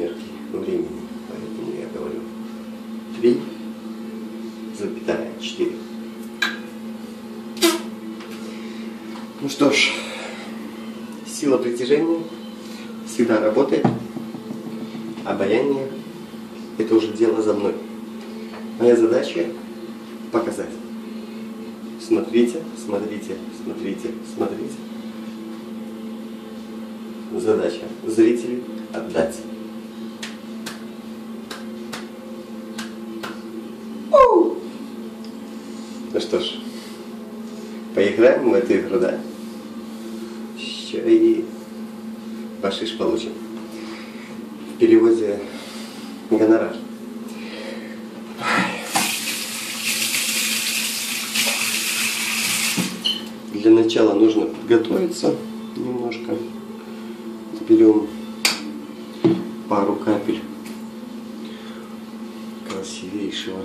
мерки времени. Поэтому я говорю 3, запятая 4. Ну что ж, сила притяжения всегда работает. Обаяние – это уже дело за мной. Моя задача – показать. Смотрите, смотрите, смотрите, смотрите. Задача зрителю отдать. Ну что ж, поиграем в эту игру, да? Еще и башиш получим. В переводе гонорар. Для начала нужно подготовиться немножко. Берем пару капель красивейшего